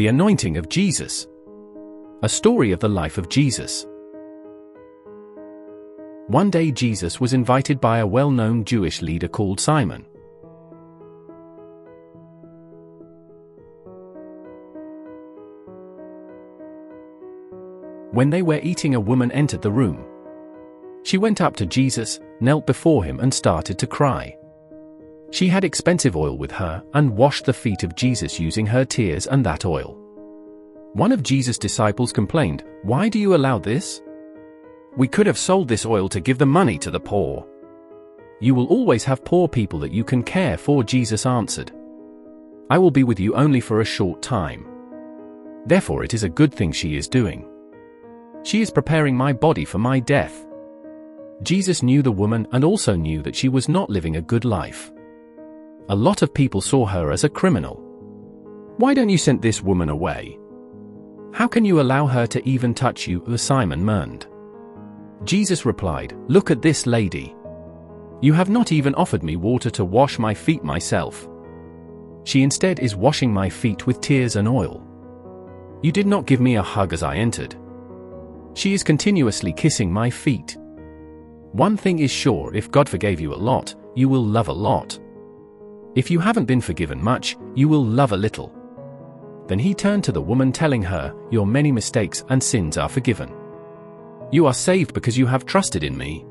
The Anointing of Jesus. A story of the life of Jesus. One day Jesus was invited by a well-known Jewish leader called Simon. When they were eating a woman entered the room. She went up to Jesus, knelt before him and started to cry. She had expensive oil with her and washed the feet of Jesus using her tears and that oil. One of Jesus' disciples complained, Why do you allow this? We could have sold this oil to give the money to the poor. You will always have poor people that you can care for, Jesus answered. I will be with you only for a short time. Therefore, it is a good thing she is doing. She is preparing my body for my death. Jesus knew the woman and also knew that she was not living a good life. A lot of people saw her as a criminal. Why don't you send this woman away? How can you allow her to even touch you? Uh, Simon mourned. Jesus replied, Look at this lady. You have not even offered me water to wash my feet myself. She instead is washing my feet with tears and oil. You did not give me a hug as I entered. She is continuously kissing my feet. One thing is sure if God forgave you a lot, you will love a lot. If you haven't been forgiven much, you will love a little. Then he turned to the woman telling her, Your many mistakes and sins are forgiven. You are saved because you have trusted in me.